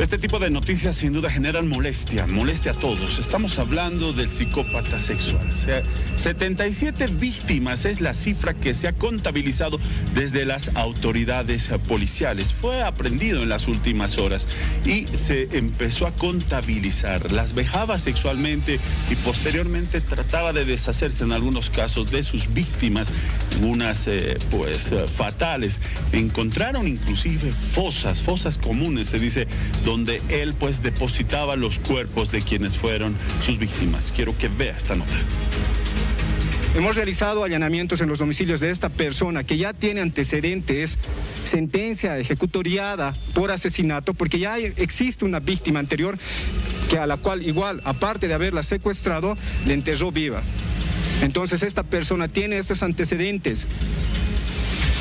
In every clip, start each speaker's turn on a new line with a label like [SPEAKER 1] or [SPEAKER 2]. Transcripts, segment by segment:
[SPEAKER 1] Este tipo de noticias sin duda generan molestia, molestia a todos. Estamos hablando del psicópata sexual. 77 víctimas es la cifra que se ha contabilizado desde las autoridades policiales. Fue aprendido en las últimas horas y se empezó a contabilizar. Las vejaba sexualmente y posteriormente trataba de deshacerse en algunos casos de sus víctimas, unas eh, pues eh, fatales. Encontraron inclusive fosas, fosas comunes, se dice donde él pues depositaba los cuerpos de quienes fueron sus víctimas. Quiero que vea esta nota.
[SPEAKER 2] Hemos realizado allanamientos en los domicilios de esta persona que ya tiene antecedentes, sentencia ejecutoriada por asesinato, porque ya existe una víctima anterior que a la cual igual, aparte de haberla secuestrado, le enterró viva. Entonces esta persona tiene esos antecedentes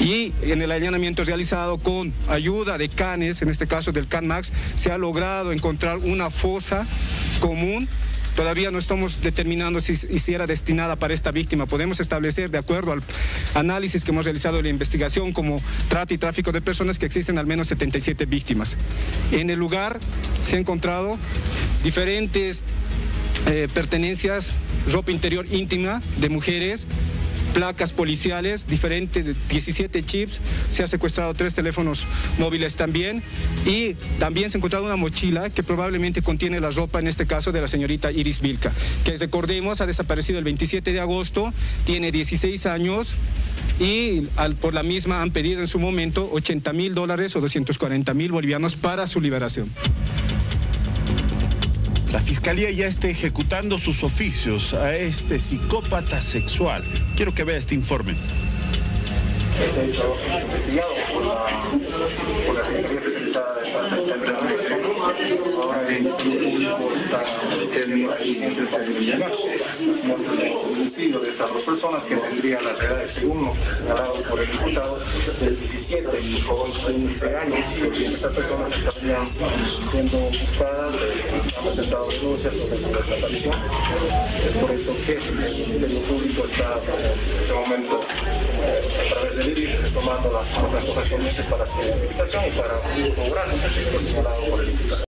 [SPEAKER 2] y en el allanamiento realizado con ayuda de canes, en este caso del CanMax, se ha logrado encontrar una fosa común Todavía no estamos determinando si, si, era destinada para esta víctima. Podemos establecer, de acuerdo al análisis que hemos realizado de la investigación, como trata y tráfico de personas, que existen al menos 77 víctimas. En el lugar se han encontrado diferentes eh, pertenencias, ropa interior íntima de mujeres, placas policiales, diferentes, 17 chips, se ha secuestrado tres teléfonos móviles también y también se ha encontrado una mochila que probablemente contiene la ropa, en este caso, de la señorita Iris Vilca, que recordemos ha desaparecido el 27 de agosto, tiene 16 años y por la misma han pedido en su momento 80 mil dólares o 240 mil bolivianos para su liberación.
[SPEAKER 1] La fiscalía ya está ejecutando sus oficios a este psicópata sexual. Quiero que vea este informe.
[SPEAKER 3] Es hecho investigado por la, por la de el estas dos personas que tendrían las edades, según lo señalado por el diputado, del 17 y con 15 años. Y estas personas estarían siendo buscadas, han presentado denuncias sobre su desaparición. Es por eso que el Ministerio Público está en este momento a través de ir tomando las cosas correspondientes para su identificación y para cobrar lo señalado por el